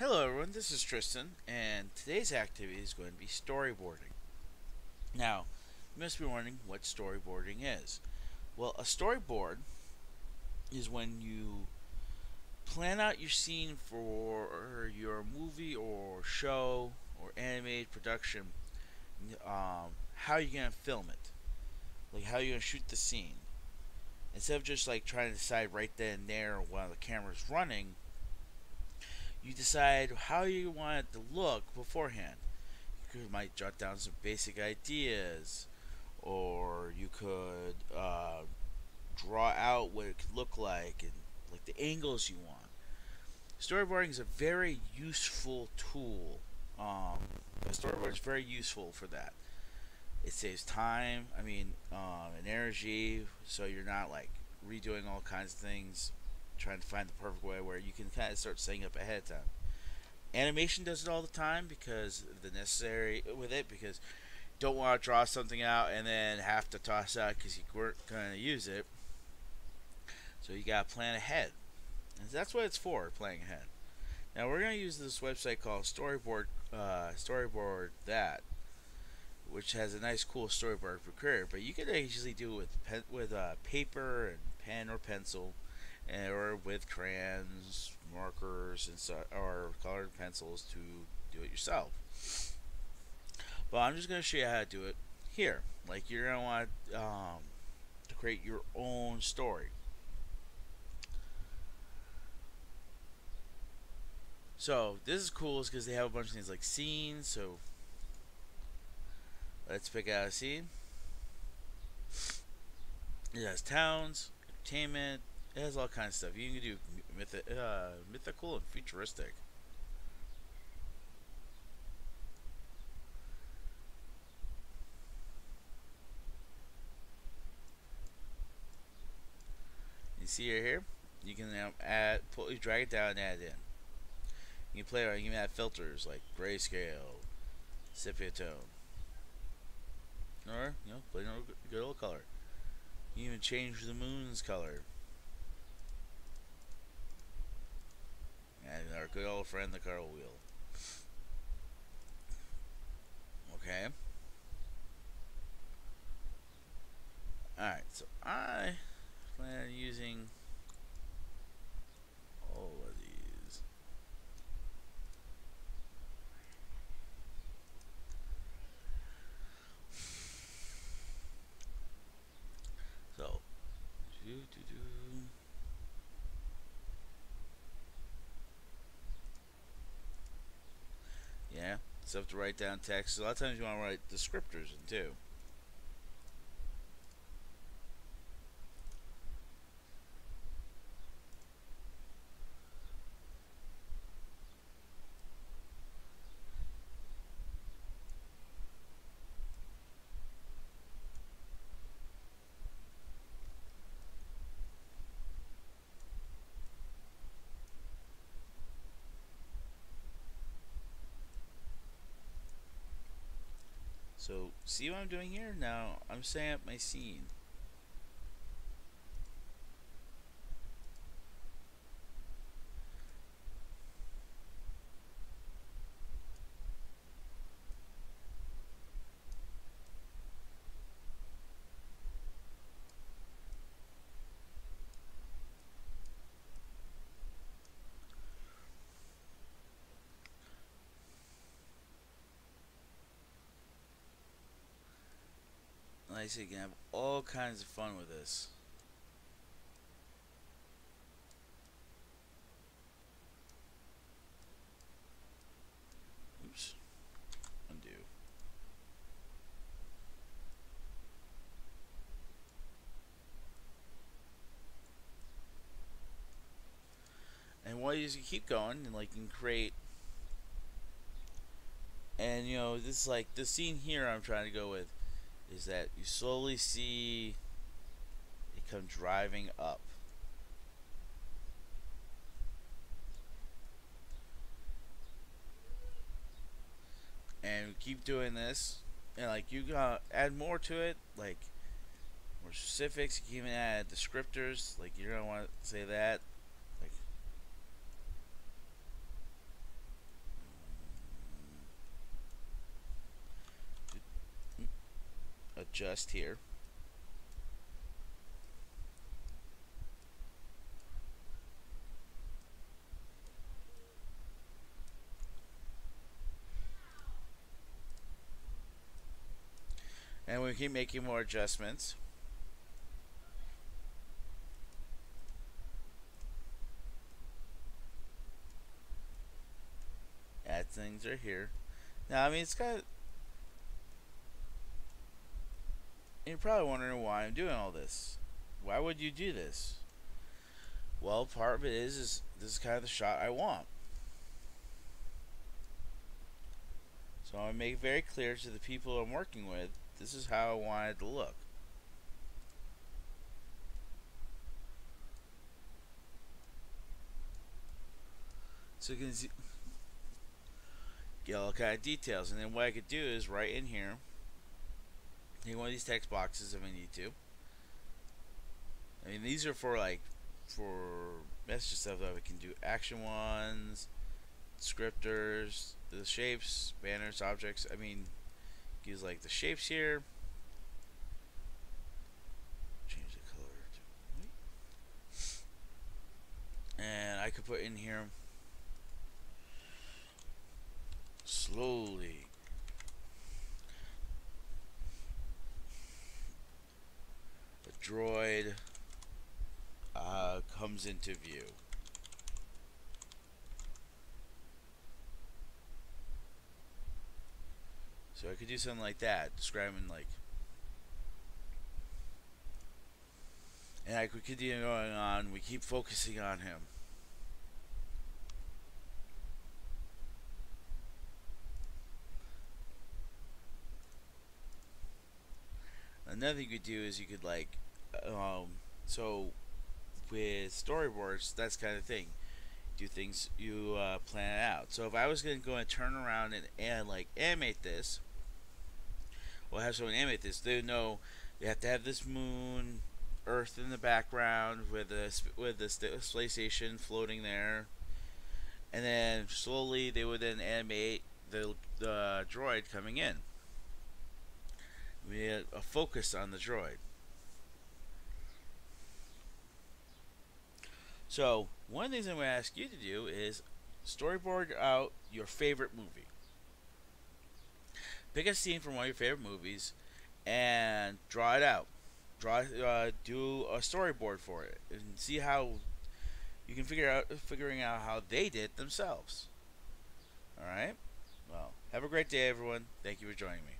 Hello everyone, this is Tristan, and today's activity is going to be storyboarding. Now, you must be wondering what storyboarding is. Well, a storyboard is when you plan out your scene for your movie or show or animated production, um, how you're going to film it. Like how you're going to shoot the scene. Instead of just like trying to decide right then and there while the camera's running, you decide how you want it to look beforehand. You might jot down some basic ideas, or you could uh, draw out what it could look like and like the angles you want. Storyboarding is a very useful tool. Um, storyboard is very useful for that. It saves time, I mean, um, and energy, so you're not like redoing all kinds of things trying to find the perfect way where you can kind of start setting up ahead of time. Animation does it all the time because the necessary with it because don't want to draw something out and then have to toss out because you weren't going to use it. So you got to plan ahead. And that's what it's for, planning ahead. Now we're going to use this website called Storyboard uh, Storyboard That, which has a nice, cool storyboard for career. But you can easily do it with pen, with uh, paper and pen or pencil or with crayons, markers, and so, or colored pencils to do it yourself. But I'm just going to show you how to do it here. Like you're going to want um, to create your own story. So this is cool because they have a bunch of things like scenes. So let's pick out a scene. It has towns, entertainment, it has all kinds of stuff. You can do uh, mythical and futuristic. You see right here, you can now add, pull, drag it down and add in. You can play around, you can add filters like grayscale, sepia tone, or you know, play no good old color. You can even change the moon's color. And our good old friend the cartwheel. wheel. Okay. Alright, so I plan on using all of these. So, do do do. Yeah, stuff to write down text. A lot of times you want to write descriptors in too. So, see what I'm doing here? Now, I'm setting up my scene. You can have all kinds of fun with this. Oops. Undo. And while you keep going, and like you can create and you know this is like the scene here I'm trying to go with is that you slowly see it come driving up. And keep doing this. And like you gotta add more to it, like more specifics, you can even add descriptors, like you're gonna want to say that. Like adjust here. And we keep making more adjustments. Add things are here. Now, I mean, it's got. You're probably wondering why I'm doing all this. Why would you do this? Well, part of it is, is this is kind of the shot I want. So I make very clear to the people I'm working with, this is how I want it to look. So you can see, get all kind of details. And then what I could do is right in here, take one of these text boxes if I need to. I mean, these are for like, for message stuff that we can do action ones, descriptors, the shapes, banners, objects. I mean, use like the shapes here. Change the color to And I could put in here slowly. Droid uh, comes into view. So I could do something like that, describing like and I could continue going on. We keep focusing on him. Another thing you could do is you could like, um, so with storyboards, that's kind of thing. Do things you uh, plan it out. So if I was going to go and turn around and, and like animate this, will have someone animate this. They know they have to have this moon, Earth in the background with the with the space station floating there, and then slowly they would then animate the the droid coming in. We had a focus on the droid. So one of the things I'm going to ask you to do is storyboard out your favorite movie pick a scene from one of your favorite movies and draw it out. Draw, uh, do a storyboard for it, and see how you can figure out figuring out how they did themselves. All right. Well, have a great day, everyone. Thank you for joining me.